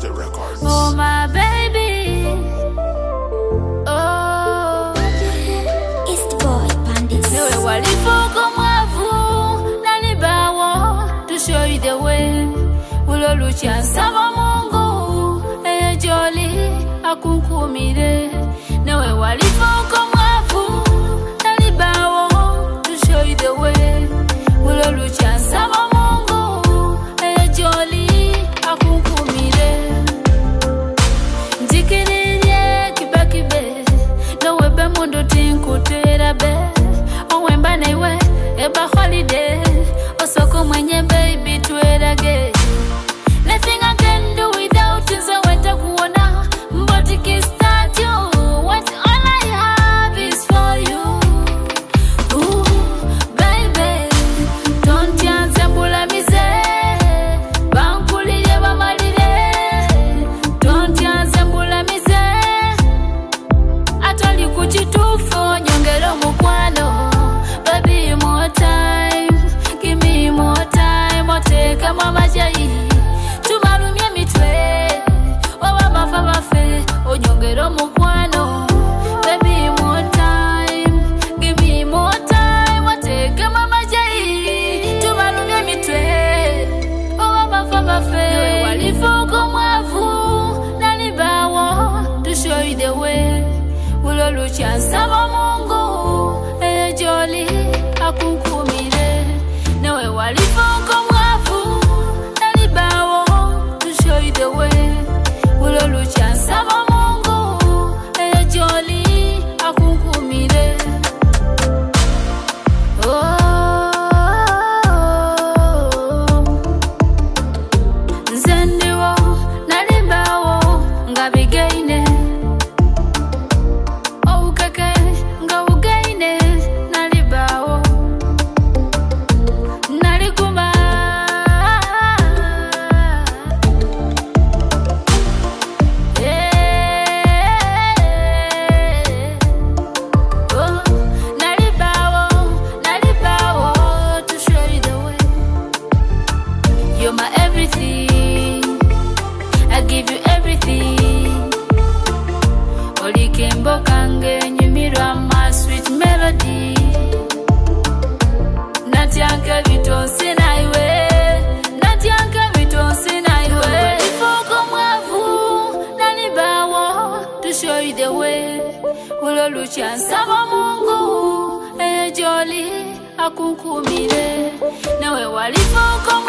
Nasty Records. Oh, my baby. Oh. East the boy, Pandits. Niwe walifoko mwavu na libawo to show you the way. Ulolucha saba mungu. Eye joli akunkumire. I began kule lucha saba Mungu eh, eyejoli akunkumile nawe kwa